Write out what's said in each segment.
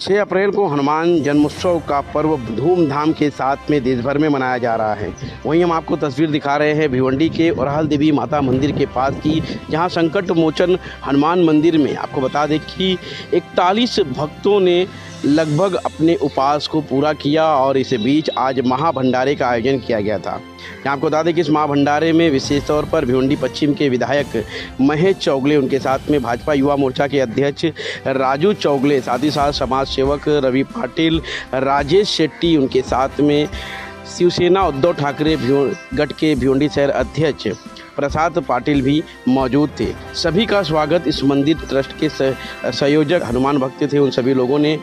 छः अप्रैल को हनुमान जन्मोत्सव का पर्व धूमधाम के साथ में देश भर में मनाया जा रहा है। वहीं हम आपको तस्वीर दिखा रहे हैं भिवंडी के औरहल देवी माता मंदिर के पास की, जहाँ संकट मोचन हनुमान मंदिर में। आपको बता दें कि इकतालीस भक्तों ने लगभग अपने उपास को पूरा किया और इस बीच आज महाभंडारे का आयोजन किया गया था। यहाँ आपको बता दें कि इस महाभंडारे में विशेष तौर पर भिवंडी पश्चिम के विधायक महेश चौगले, उनके साथ में भाजपा युवा मोर्चा के अध्यक्ष राजू चौगले, साथ ही साथ समाज सेवक रवि पाटिल, राजेश शेट्टी, उनके साथ में शिवसेना उद्धव ठाकरे गट के भिवंडी शहर अध्यक्ष प्रसाद पाटिल भी मौजूद थे। सभी का स्वागत इस मंदिर ट्रस्ट के संयोजक हनुमान भक्त थे। उन सभी लोगों ने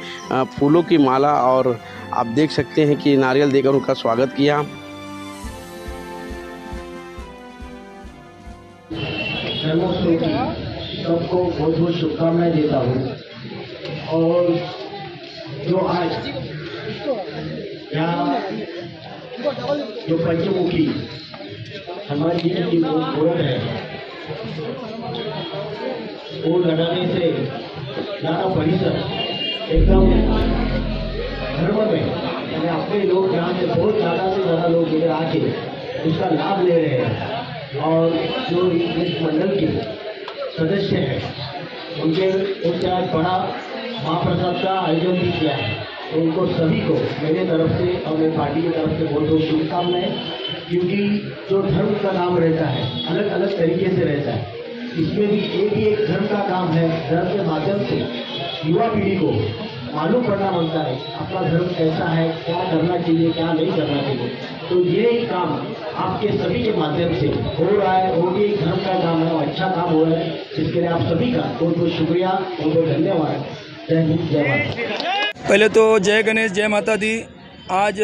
फूलों की माला और आप देख सकते हैं कि नारियल देकर उनका स्वागत किया। सबको बहुत बहुत शुभकामनाएँ देता हूँ। और जो आज यहाँ जो पंचमुखी हनुमान जी की जो है। वो लगाने से यहाँ परिसर एकदम धर्म में। यानी अपने लोग यहाँ से बहुत ज़्यादा से ज़्यादा लोग इधर आके, उसका लाभ ले रहे हैं। और जो इस मंडल के सदस्य हैं, उनके उनके आज बड़ा महाप्रसाद का आयोजन भी किया है। तो उनको सभी को मेरे तरफ़ से और मेरी पार्टी की तरफ़ से बहुत बहुत शुभकामनाएँ। क्योंकि जो धर्म का नाम रहता है अलग अलग तरीके से रहता है। इसमें भी एक ही एक धर्म का काम है, धर्म के माध्यम से युवा पीढ़ी को मालूम पड़ना बनता है, अपना धर्म कैसा है, क्या करना चाहिए, क्या नहीं करना चाहिए। तो ये ही काम आपके सभी के माध्यम से हो रहा है, वो भी एक धर्म का काम है, और अच्छा काम हो रहा है, जिसके लिए आप सभी का बहुत बहुत शुक्रिया, बहुत बहुत धन्यवाद। जय हिंद, जय भारत। पहले तो जय गणेश, जय माता दी। आज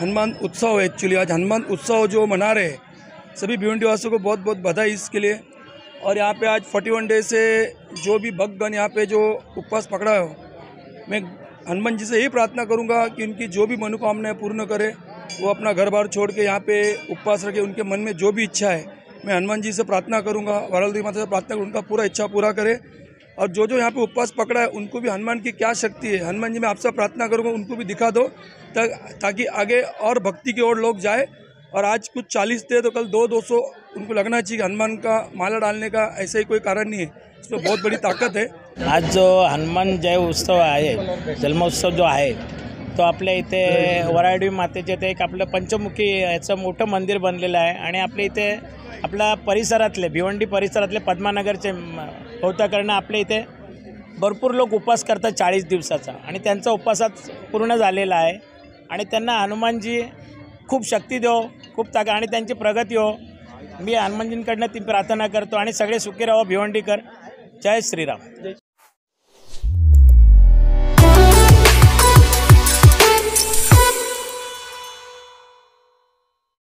हनुमान उत्सव है एक्चुअली आज हनुमान उत्सव जो मना रहे सभी भिवंडी वासियों को बहुत बहुत बधाई इसके लिए। और यहाँ पे आज फोर्टी वन डे से जो भी भक्तगण यहाँ पे जो उपवास पकड़ा हो, मैं हनुमान जी से यही प्रार्थना करूँगा कि उनकी जो भी मनोकामनाएँ पूर्ण करे, वो अपना घर बार छोड़ के यहाँ पे उपवास रखे। उनके मन में जो भी इच्छा है, मैं हनुमान जी से प्रार्थना करूँगा वरल माता से प्रार्थना करूँ उनका पूरा इच्छा पूरा करे। और जो जो यहाँ पे उपवास पकड़ा है उनको भी हनुमान की क्या शक्ति है? हनुमान जी मैं आपसे प्रार्थना करूँगा उनको भी दिखा दो ता, ताकि आगे और भक्ति की ओर लोग जाए। और आज कुछ चालीस थे तो कल दो दो सौ उनको लगना चाहिए हनुमान का माला डालने का ऐसा ही कोई कारण नहीं है। इसमें बहुत बड़ी ताकत है। आज जो हनुमान जय उत्सव है जन्मोत्सव जो आहे तो आपल्या इथे वराडी मातेचे ते एक आपलं पंचमुखी याचं मोठं मंदिर बनलेलं आहे. आणि आपल्या इथे आपल्या परिसरातले भिवंडी परिसरातले पद्मानगरचे करणं आपल्या इथे भरपूर लोक उपवास करतात चाळीस दिवसाचा. आणि त्यांचा उपवासात पूर्ण झालेला आहे. आणि त्यांना हनुमानजी खूप शक्ती देव खूप ताकद आणि त्यांची प्रगती हो. मी हनुमानजींकडनं ती प्रार्थना करतो आणि सगळे सुखी राहो भिवंडीकर. जय श्रीराम.